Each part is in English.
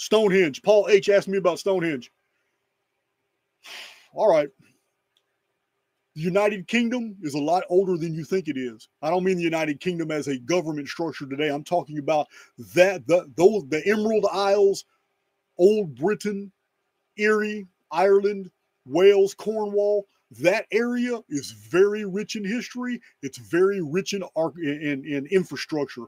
Stonehenge. Paul H asked me about Stonehenge. All right. The United Kingdom is a lot older than you think it is. I don't mean the United Kingdom as a government structure today. I'm talking about that the those the Emerald Isles, Old Britain, Eire, Ireland, Wales, Cornwall. That area is very rich in history. It's very rich in in, in infrastructure.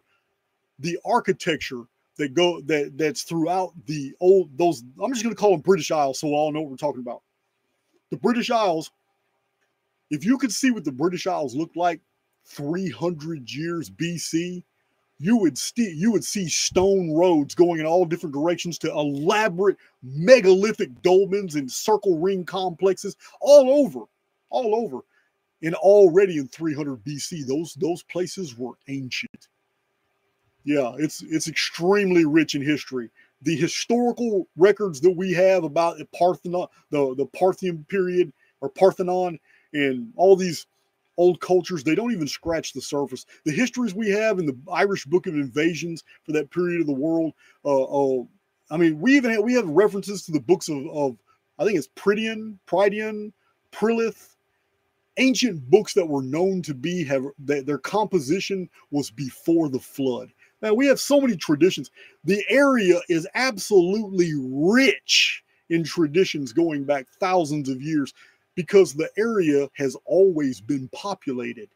The architecture that go that that's throughout the old those. I'm just going to call them British Isles, so we all know what we're talking about. The British Isles if you could see what the British Isles looked like 300 years BC, you would see you would see stone roads going in all different directions to elaborate megalithic dolmens and circle ring complexes all over, all over. And already in 300 BC, those those places were ancient. Yeah, it's it's extremely rich in history. The historical records that we have about the Parthenon, the, the Parthian period or Parthenon and all these old cultures they don't even scratch the surface. The histories we have in the irish book of invasions for that period of the world uh, uh i mean we even have, we have references to the books of, of i think it's pridian pridian prilith ancient books that were known to be have their composition was before the flood now we have so many traditions the area is absolutely rich in traditions going back thousands of years because the area has always been populated.